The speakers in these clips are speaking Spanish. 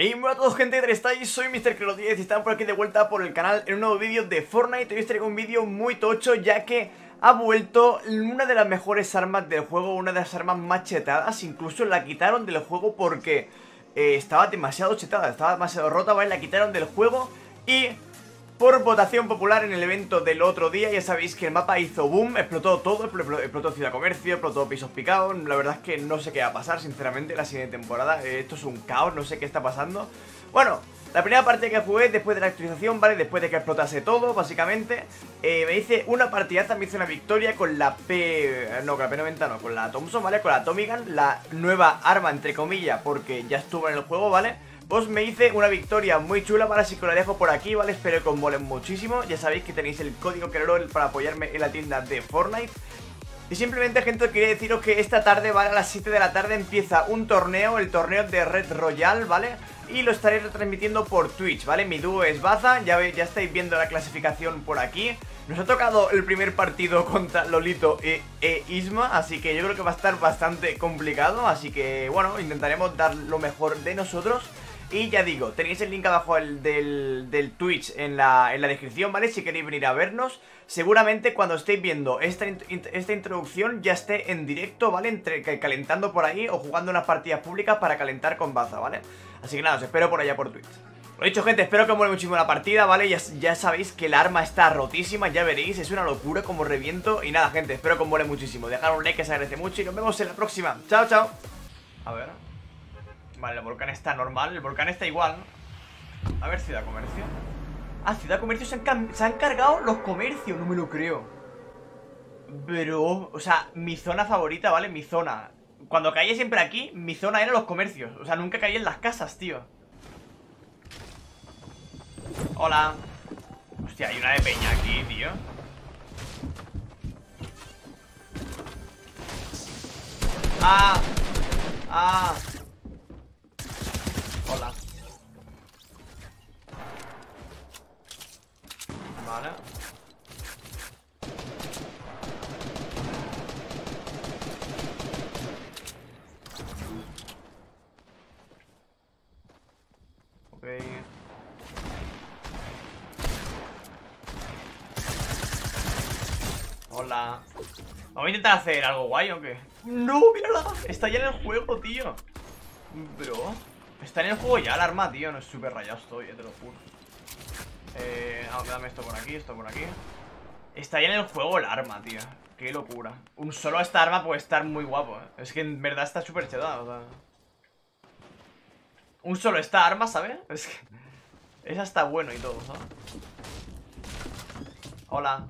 Hey, hola a todos gente, ¿cómo estáis? Soy Mr. 10 y estamos por aquí de vuelta por el canal en un nuevo vídeo de Fortnite Hoy os traigo un vídeo muy tocho ya que ha vuelto una de las mejores armas del juego Una de las armas más chetadas, incluso la quitaron del juego porque eh, estaba demasiado chetada Estaba demasiado rota, ¿vale? La quitaron del juego y por votación popular en el evento del otro día Ya sabéis que el mapa hizo boom, explotó todo Explotó Ciudad Comercio, explotó Pisos Picados La verdad es que no sé qué va a pasar, sinceramente, la siguiente temporada eh, Esto es un caos, no sé qué está pasando Bueno, la primera parte que jugué después de la actualización, ¿vale? Después de que explotase todo, básicamente eh, Me hice una partidaza, me hice una victoria con la P... No, con la P90 no, con la Thompson, ¿vale? Con la Tommy Gun, la nueva arma, entre comillas Porque ya estuvo en el juego, ¿vale? Pues me hice una victoria muy chula, ¿vale? Así que la dejo por aquí, ¿vale? Espero que os molen muchísimo Ya sabéis que tenéis el código Kerol para apoyarme en la tienda de Fortnite y simplemente, gente, quería deciros que esta tarde, ¿vale? A las 7 de la tarde empieza un torneo, el torneo de Red Royal, ¿vale? Y lo estaré retransmitiendo por Twitch, ¿vale? Mi dúo es Baza, ya, ya estáis viendo la clasificación por aquí Nos ha tocado el primer partido contra Lolito e, e, Isma, así que yo creo que va a estar bastante complicado Así que, bueno, intentaremos dar lo mejor de nosotros y ya digo, tenéis el link abajo del, del Twitch en la, en la, descripción, ¿vale? Si queréis venir a vernos Seguramente cuando estéis viendo esta, esta introducción ya esté en directo, ¿vale? Entre, calentando por ahí o jugando unas partidas públicas para calentar con Baza, ¿vale? Así que nada, os espero por allá por Twitch Lo dicho, gente, espero que os muere muchísimo la partida, ¿vale? Ya, ya sabéis que el arma está rotísima, ya veréis, es una locura como reviento Y nada, gente, espero que os muere muchísimo Dejar un like que se agradece mucho y nos vemos en la próxima Chao, chao A ver... Vale, el volcán está normal, el volcán está igual A ver, Ciudad Comercio. Ah, Ciudad Comercio se han, se han cargado los comercios, no me lo creo. Pero, o sea, mi zona favorita, ¿vale? Mi zona. Cuando caía siempre aquí, mi zona era los comercios. O sea, nunca caía en las casas, tío. Hola. Hostia, hay una de peña aquí, tío. Ah. Ah Hola. Vale. Hola. Vamos a intentar hacer algo guay o qué? ¡No! ¡Mírala! Está ya en el juego, tío. Bro. Está en el juego ya el arma, tío. No es súper rayado estoy, eh, te lo juro. Eh, dame esto por aquí, esto por aquí. Está ya en el juego el arma, tío. Qué locura. Un solo esta arma puede estar muy guapo, eh. Es que en verdad está súper chedado, o sea. Un solo esta arma, ¿sabes? Es que... Esa está bueno y todo, ¿sabes? Hola.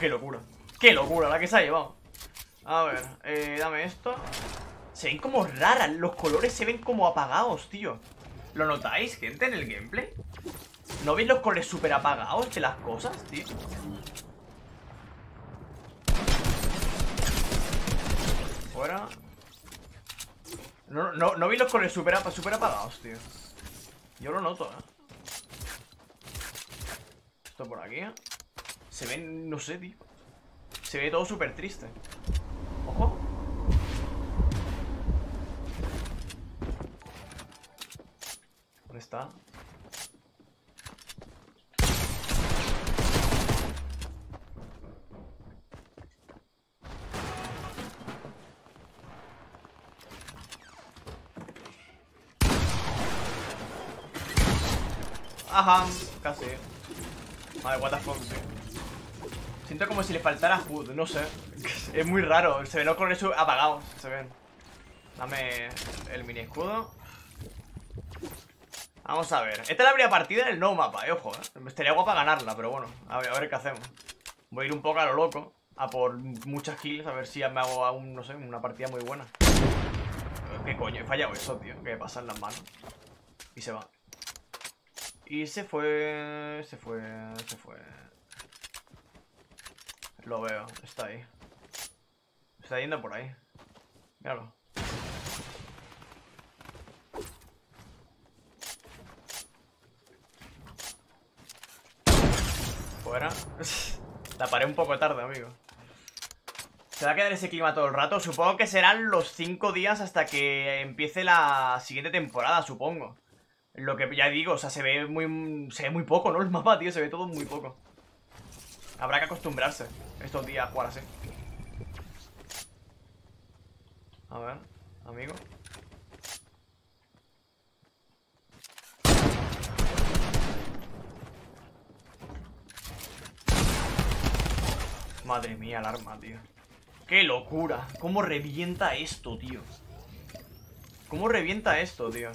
qué locura. Qué locura la que se ha llevado. A ver, eh, dame esto. Se ven como raras, los colores se ven como apagados, tío. ¿Lo notáis, gente, en el gameplay? ¿No veis los colores súper apagados de las cosas, tío? Fuera. No, no, no veis los colores súper apagados, tío. Yo lo noto, ¿eh? Esto por aquí Se ven, no sé, tío. Se ve todo súper triste ¿Dónde está? Ajá, casi. Vale, what the fuck, tío. Siento como si le faltara HUD, no sé Es muy raro, se ven los colores apagados Se ven Dame el mini escudo Vamos a ver Esta es la primera partida del nuevo mapa, eh, ojo eh. Estaría guapa ganarla, pero bueno a ver, a ver qué hacemos Voy a ir un poco a lo loco A por muchas kills, a ver si me hago aún, no sé, una partida muy buena ¿Qué coño? He fallado eso, tío Que pasa en las manos Y se va Y se fue Se fue Se fue lo veo, está ahí. Está yendo por ahí. Míralo. Fuera. La paré un poco tarde, amigo. ¿Se va a quedar ese clima todo el rato? Supongo que serán los 5 días hasta que empiece la siguiente temporada, supongo. Lo que ya digo, o sea, se ve muy se ve muy poco, ¿no? El mapa, tío, se ve todo muy poco. Habrá que acostumbrarse estos días a jugar así. A ver, amigo. Madre mía, el arma, tío. ¡Qué locura! ¿Cómo revienta esto, tío? ¿Cómo revienta esto, tío?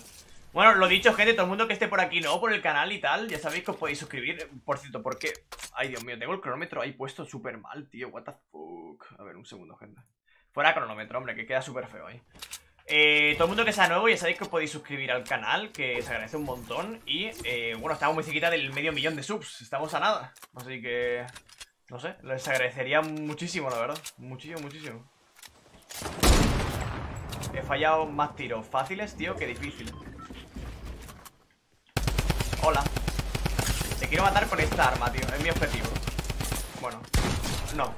Bueno, lo dicho, gente, todo el mundo que esté por aquí, ¿no? Por el canal y tal, ya sabéis que os podéis suscribir. Por cierto, ¿por qué? Ay, Dios mío, tengo el cronómetro ahí puesto súper mal, tío. What the fuck. A ver, un segundo, gente. Fuera cronómetro, hombre, que queda súper feo ahí. Eh, todo el mundo que sea nuevo, ya sabéis que os podéis suscribir al canal, que se agradece un montón. Y, eh, bueno, estamos muy cerquita del medio millón de subs. Estamos a nada. Así que... No sé, les agradecería muchísimo, la verdad. Muchísimo, muchísimo. He fallado más tiros fáciles, tío, que difíciles. Hola. Te quiero matar con esta arma, tío. Es mi objetivo. Bueno, no.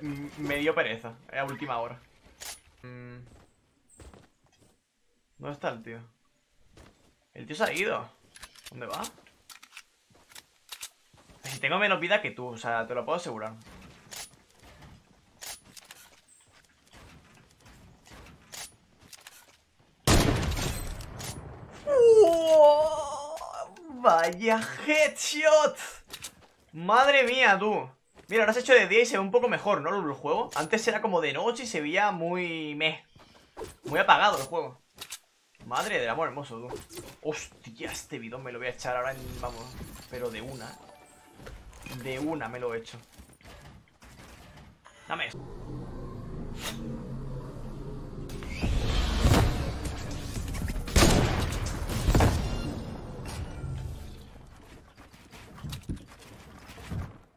Me dio pereza. A última hora. Mm. ¿Dónde está el tío? El tío se ha ido. ¿Dónde va? Si tengo menos vida que tú, o sea, te lo puedo asegurar. ¡Vaya headshot! Madre mía, tú. Mira, ahora has hecho de día y se ve un poco mejor, ¿no? El juego. Antes era como de noche y se veía muy... meh. Muy apagado el juego. Madre del amor hermoso, tú. Hostia, este bidón me lo voy a echar ahora en... Vamos, pero de una. De una me lo he hecho. Dame esto.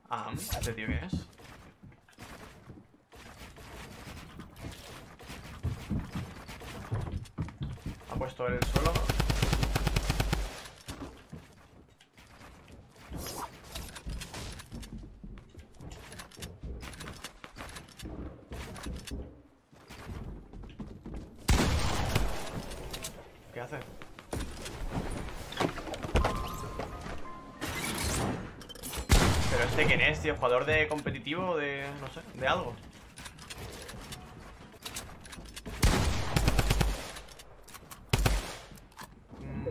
Ah, ¿este tío qué es? Ha puesto el suelo ¿Qué? Pero este quién es, tío, jugador de competitivo de, no sé, de algo mm.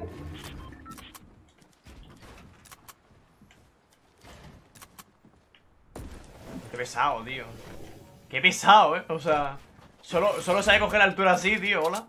Qué pesado, tío Qué pesado, eh, o sea Solo, solo sabe coger altura así, tío, hola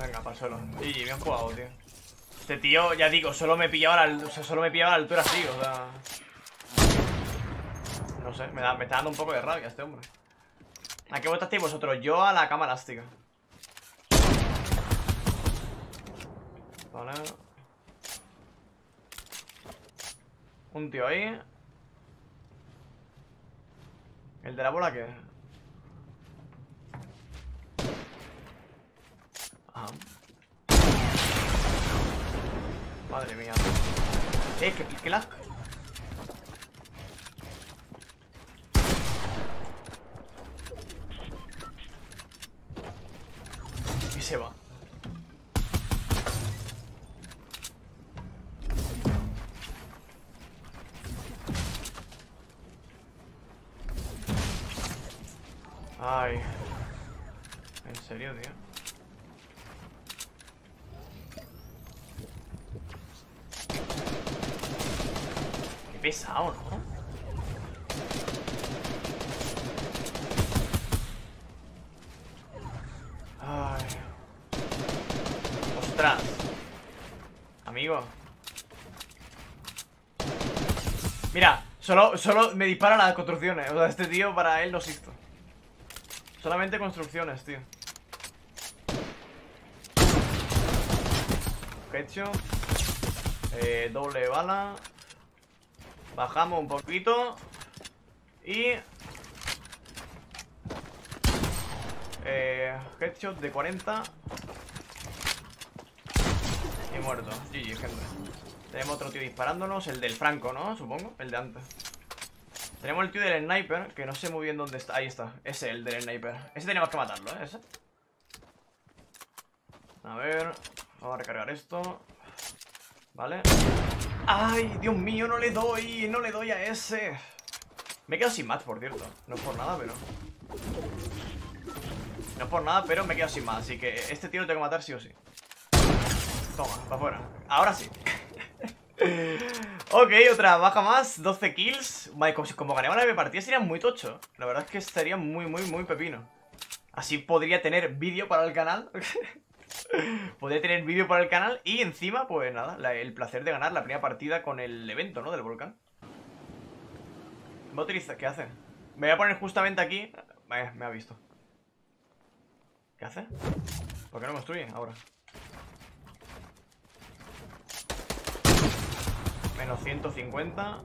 Venga, para suelo. Y bien jugado, tío. Este tío, ya digo, solo me pillaba la, o solo me pillaba la altura así, o sea. No sé, me, está dando un poco de rabia este hombre. ¿A qué votasteis vosotros? Yo a la cama elástica. Vale. Un tío ahí. ¿El de la bola qué? Madre mía. Eh, que, que la... pesado, ¿no? Ay. Ostras. Amigo. Mira, solo, solo me dispara las construcciones. O sea, este tío para él no existo. Solamente construcciones, tío. Headshot. Eh, doble bala. Bajamos un poquito. Y... Eh, headshot de 40. Y muerto. GG, gente. Tenemos otro tío disparándonos. El del Franco, ¿no? Supongo. El de antes. Tenemos el tío del sniper, que no sé muy bien dónde está. Ahí está. Ese, el del sniper. Ese tenemos que matarlo, ¿eh? Ese. A ver. Vamos a recargar esto. Vale. ¡Ay! Dios mío, no le doy. No le doy a ese. Me he quedado sin match, por cierto. No es por nada, pero... No es por nada, pero me he quedado sin más. Así que este tío lo tengo que matar sí o sí. Toma, para afuera. Ahora sí. ok, otra baja más, 12 kills Vale, como, ganaba la partida sería muy tocho La verdad es que estaría muy, muy, muy pepino Así podría tener vídeo para el canal Podría tener vídeo para el canal Y encima, pues nada, el placer de ganar la primera partida con el evento, ¿no? Del volcán Va a utilizar, ¿qué hace? Me voy a poner justamente aquí eh, me ha visto ¿Qué hace? ¿Por qué no construye ahora? Menos 150.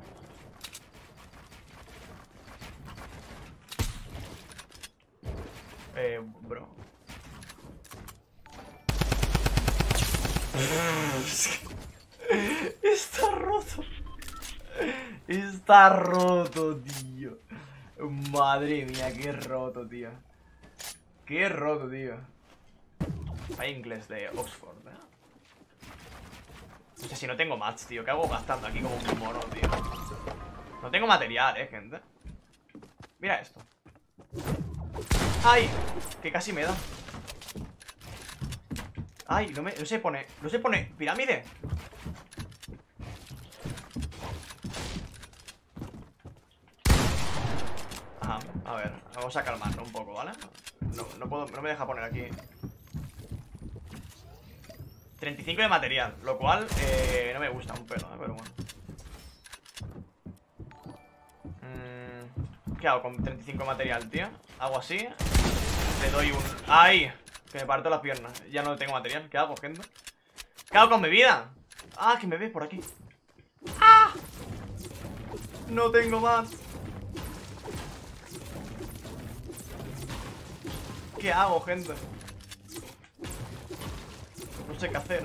Eh, bro. Está roto. Está roto, tío. Madre mía, qué roto, tío. Qué roto, tío. Hay inglés de Oxford, ¿eh? O sea, si no tengo match, tío ¿Qué hago gastando aquí como un mono, tío? No tengo material, eh, gente Mira esto ¡Ay! Que casi me da ¡Ay! No, me, se pone No se pone pirámide a ver Vamos a calmarlo un poco, ¿vale? No, no puedo, no me deja poner aquí 35 de material, lo cual eh, no me gusta un pelo, ¿eh? pero bueno. Mm, ¿Qué hago con 35 de material, tío? Hago así. Le doy un... ¡Ay! Que me parto las piernas. Ya no tengo material. ¿Qué hago, gente? ¿Qué hago con mi vida? Ah, que me ve por aquí. ¡Ah! No tengo más. ¿Qué hago, gente? No sé qué hacer.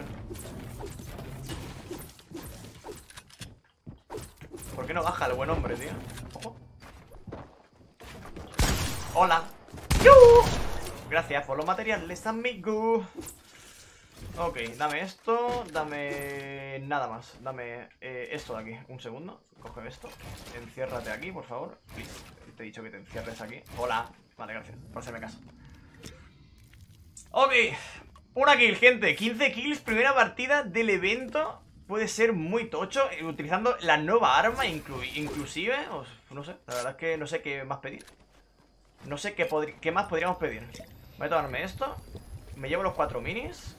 ¿Por qué no baja el buen hombre, tío? Ojo. Hola. Gracias por los materiales, amigo. Ok, dame esto, dame nada más, dame eh, esto de aquí, un segundo, coge esto, enciérrate aquí, por favor, te he dicho que te encierres aquí, hola, vale, gracias por hacerme caso. Ok, una kill, gente, 15 kills, primera partida del evento. Puede ser muy tocho, eh, utilizando la nueva arma inclusive No sé, la verdad es que no sé qué más pedir. No sé qué más podríamos pedir Voy a tomarme esto Me llevo los cuatro minis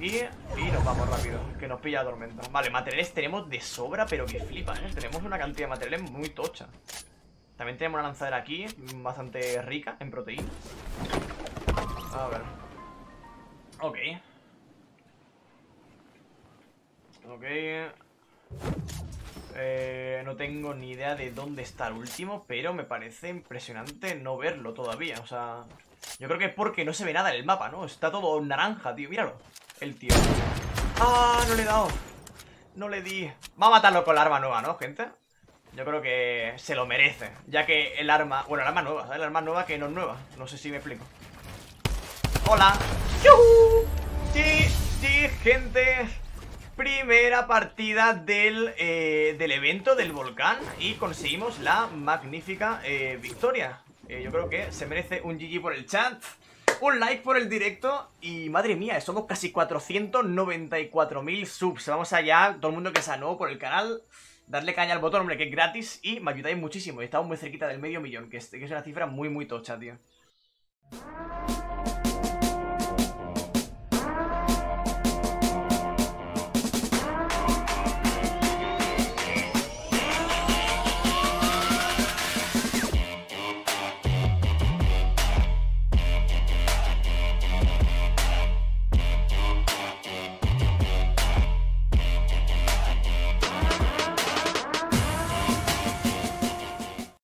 y, y nos vamos rápido Que nos pilla la tormenta Vale, materiales tenemos de sobra, pero que flipa, ¿eh? Tenemos una cantidad de materiales muy tocha También tenemos una lanzadera aquí Bastante rica en proteínas a ver. Ok. Ok. Eh, no tengo ni idea de dónde está el último, pero me parece impresionante no verlo todavía. O sea, yo creo que es porque no se ve nada en el mapa, ¿no? Está todo naranja, tío. Míralo. El tío. ¡Ah! No le he dado. No le di. Va a matarlo con la arma nueva, ¿no, gente? Yo creo que se lo merece. Ya que el arma... Bueno, el arma nueva, ¿sabes? El arma nueva que no es nueva. No sé si me explico. Hola. Sí, sí, gente. Primera partida del, eh, del evento del volcán y conseguimos la magnífica eh, victoria. Eh, yo creo que se merece un GG por el chat, un like por el directo y madre mía, somos casi 494.000 subs. Vamos allá, todo el mundo que sea nuevo por el canal, darle caña al botón, hombre, que es gratis y me ayudáis muchísimo. Estamos muy cerquita del medio millón, que es, que es una cifra muy, muy tocha, tío.